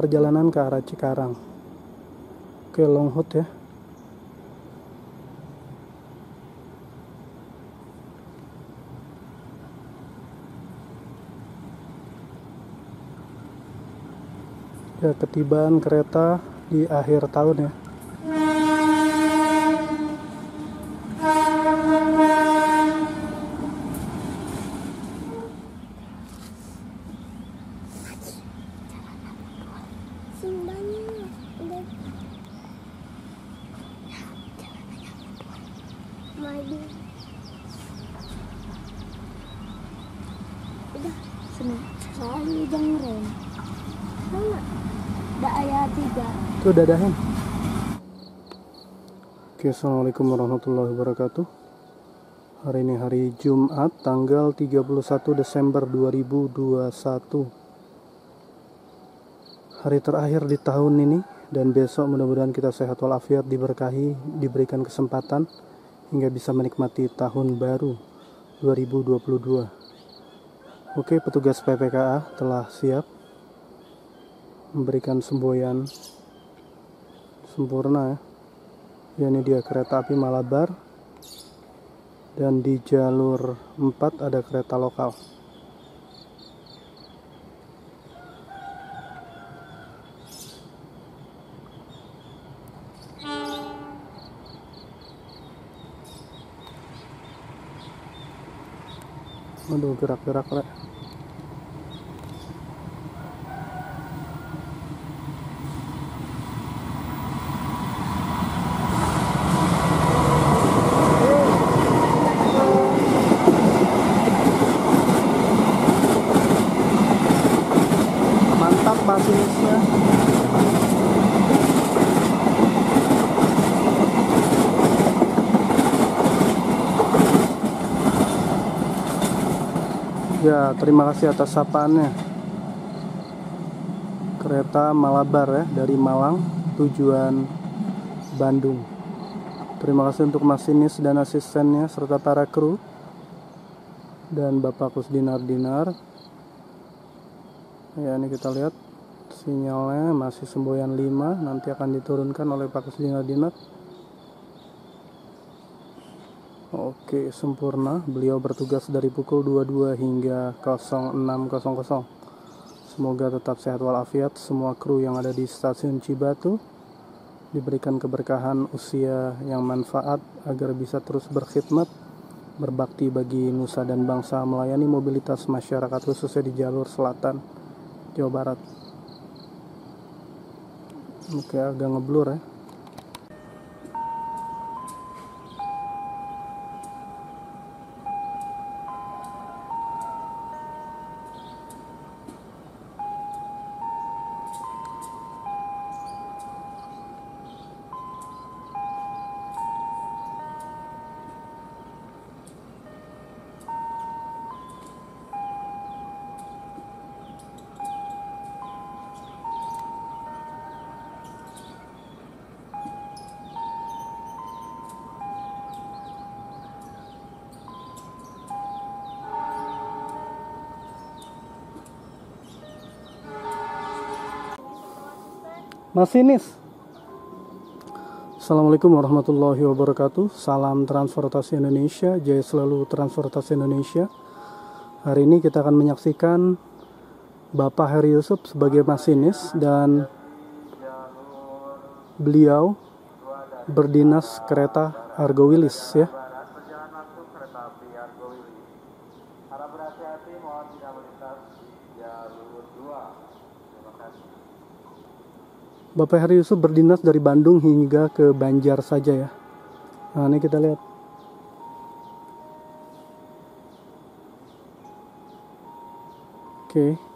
perjalanan ke arah Cikarang. Ke Longhut ya. Ya ketibaan kereta di akhir tahun ya maju. Udah senang. Soalnya jangan rem. Ada ayat tiga. itu dadahin Oke Assalamualaikum warahmatullahi wabarakatuh Hari ini hari Jumat tanggal 31 Desember 2021 Hari terakhir di tahun ini dan besok mudah-mudahan kita sehat walafiat diberkahi diberikan kesempatan hingga bisa menikmati tahun baru 2022 Oke petugas PPKA telah siap memberikan semboyan sempurna ya. Ini dia kereta api Malabar dan di jalur 4 ada kereta lokal. Aduh gerak-gerak rek. Mantap masinisnya. Ya, terima kasih atas sapaannya. Kereta Malabar ya dari Malang tujuan Bandung. Terima kasih untuk masinis dan asistennya serta para kru dan Bapak Kusdinar Dinar. Ya, ini kita lihat sinyalnya masih semboyan 5 nanti akan diturunkan oleh Pak Kusdinar Dinar. Oke, sempurna. Beliau bertugas dari pukul 22 hingga 06.00. Semoga tetap sehat walafiat semua kru yang ada di stasiun Cibatu diberikan keberkahan usia yang manfaat agar bisa terus berkhidmat berbakti bagi nusa dan bangsa melayani mobilitas masyarakat khususnya di jalur selatan Jawa Barat. Oke, agak ngeblur ya. Masinis. Assalamualaikum warahmatullahi wabarakatuh. Salam transportasi Indonesia, jaya selalu transportasi Indonesia. Hari ini kita akan menyaksikan Bapak Heri Yusuf sebagai masinis dan beliau berdinas kereta Argo Wilis ya. Perjalanan masuk kereta api Argo Wilis. Harap berhati-hati, mohon tidak melintas di jalur 2. Terima kasih. Bapak Heri Yusuf berdinas dari Bandung hingga ke Banjar saja ya. Nah, ini kita lihat. Oke.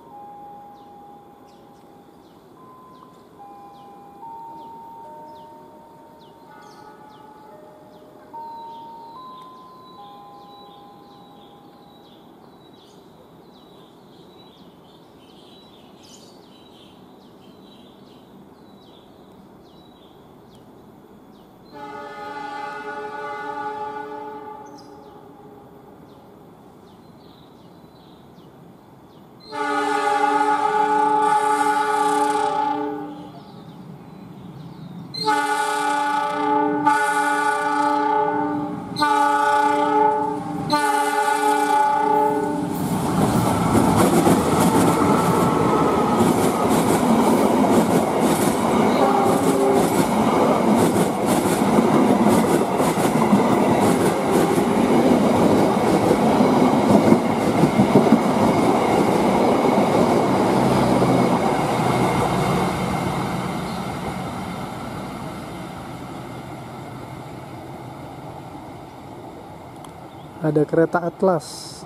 Ada kereta Atlas.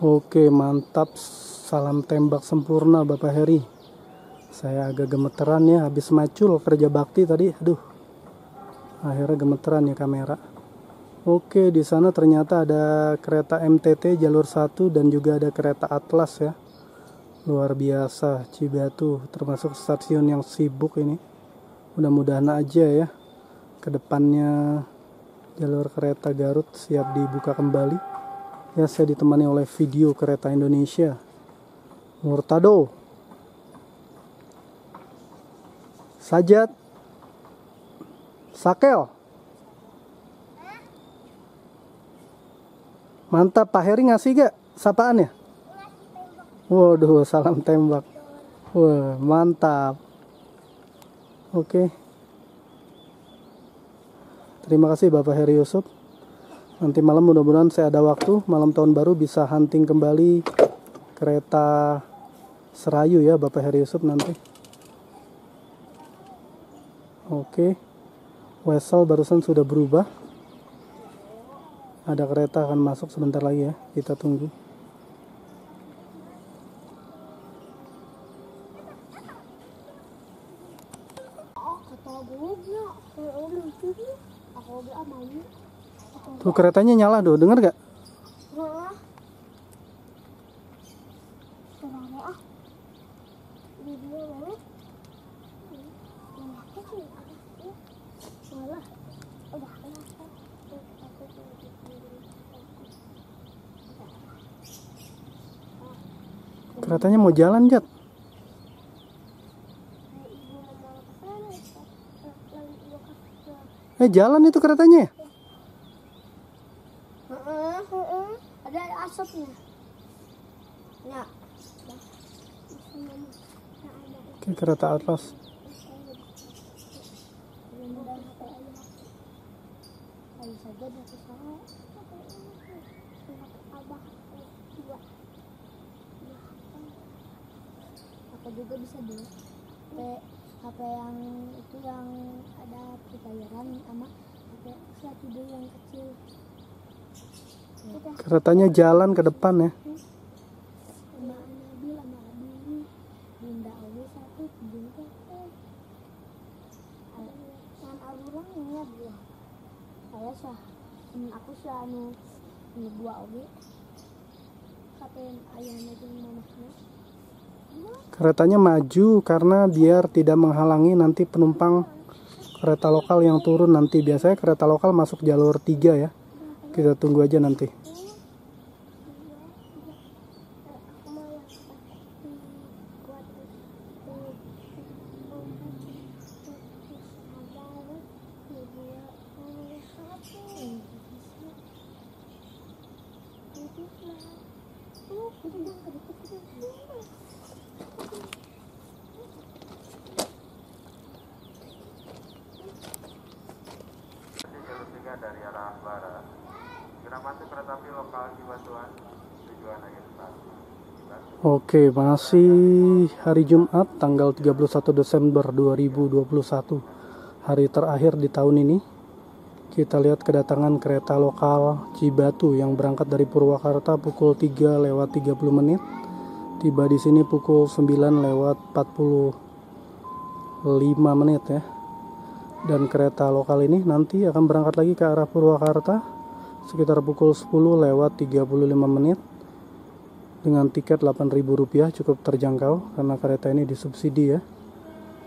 Oke mantap salam tembak sempurna Bapak Heri. Saya agak gemeteran ya habis macul kerja bakti tadi. Aduh akhirnya gemeteran ya kamera. Oke di sana ternyata ada kereta MTT jalur 1 dan juga ada kereta Atlas ya. Luar biasa Cibatu termasuk stasiun yang sibuk ini. Mudah-mudahan aja ya ke depannya jalur kereta Garut siap dibuka kembali. Ya saya ditemani oleh video kereta Indonesia Murtado. Sajat Sakel. Mantap Pak Heri ngasih gak sapaan ya? Waduh salam tembak. Wah mantap. Oke. Terima kasih Bapak Heri Yusuf. Nanti malam mudah-mudahan saya ada waktu. Malam tahun baru bisa hunting kembali kereta Serayu ya Bapak Heri Yusuf nanti. Oke. Wesel barusan sudah berubah. Ada kereta akan masuk sebentar lagi ya kita tunggu. Tuh keretanya nyala tuh denger gak Wah. Malah. Udah? Aku tuh keretanya mau jalan Jat eh jalan itu keretanya ya? Ada asapnya. Ya. Oke, kereta Atlas Kali saja dari sana. Abah dua. Apa juga bisa dulu. HP HP yang itu yang ada pembayaran sama HP siap video yang kecil. Udah keretanya jalan ke depan ya sama Ingat dua saya sah aku sah anu anu dua Owi kapan ayahnya jeung mamahnya keretanya maju karena biar tidak menghalangi nanti penumpang kereta lokal yang turun nanti. Biasanya kereta lokal masuk jalur 3 ya. Kita tunggu aja nanti aku mau yang kuat Di jalur 3 dari arah barat. Kereta api lokal Cibatuan tujuan. Oke, masih hari Jumat tanggal 31 Desember 2021. Hari terakhir di tahun ini. Kita lihat kedatangan kereta lokal Cibatu yang berangkat dari Purwakarta pukul 3 lewat 30 menit. Tiba di sini pukul 9 lewat 45 menit ya. Dan kereta lokal ini nanti akan berangkat lagi ke arah Purwakarta sekitar pukul 10 lewat 35 menit dengan tiket Rp8.000 cukup terjangkau karena kereta ini disubsidi ya.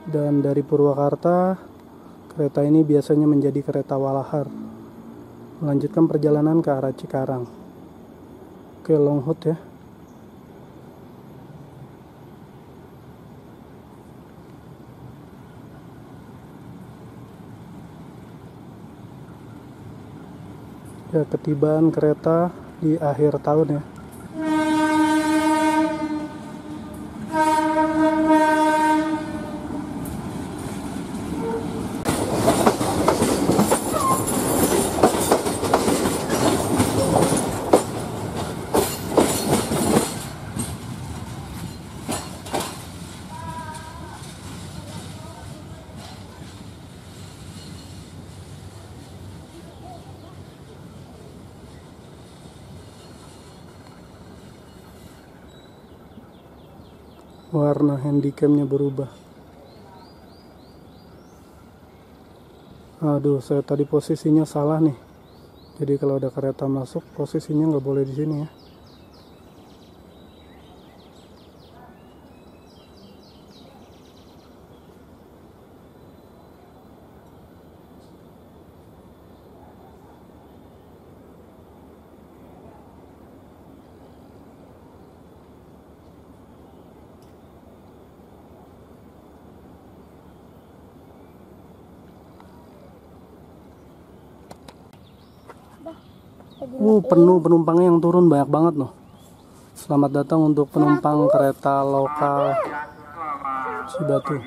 Dan dari Purwakarta, kereta ini biasanya menjadi kereta walahar. Melanjutkan perjalanan ke arah Cikarang. Oke, Longhut ya. Ya, ketibaan kereta di akhir tahun ya. Warna handycamnya berubah. Aduh saya tadi posisinya salah nih. Jadi kalau ada kereta masuk posisinya nggak boleh di sini ya Uh, penuh penumpangnya yang turun banyak banget loh. Selamat datang untuk penumpang kereta lokal Cibatu.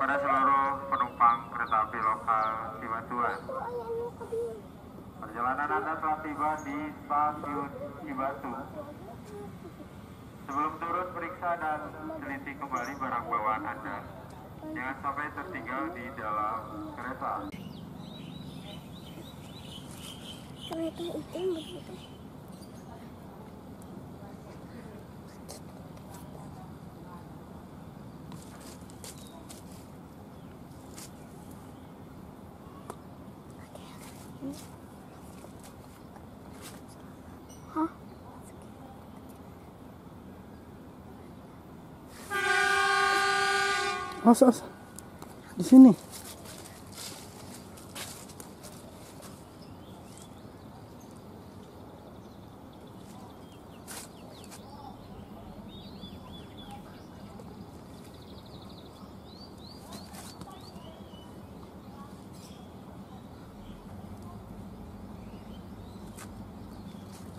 pada seluruh penumpang kereta api lokal Cibatuan. Kabin. Perjalanan Anda telah tiba di stasiun Cibatu. Sebelum turun, periksa dan teliti kembali barang bawaan Anda. Jangan sampai tertinggal di dalam kereta. Kereta itu begitu. Di sini.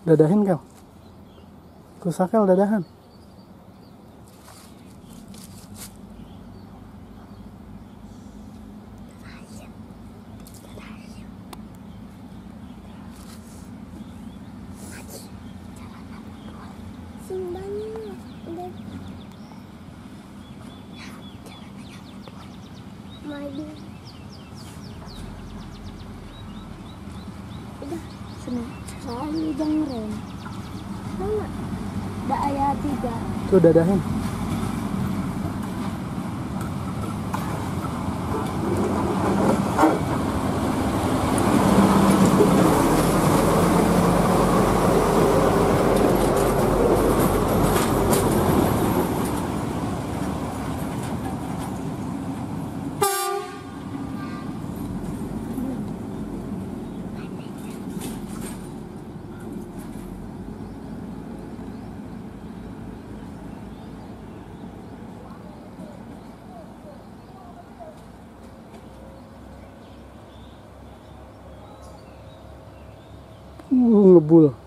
Dadahin kau. Kusakel dadahan. Simbanya udah maju. Udah, Selalu jangan rem. Mana? Ada ayat tiga. Tuh. Uh, ngebul.